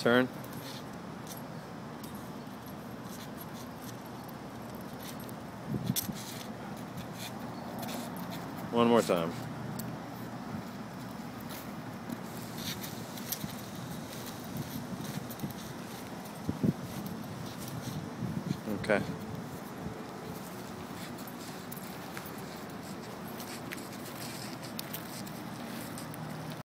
Turn. One more time. Okay.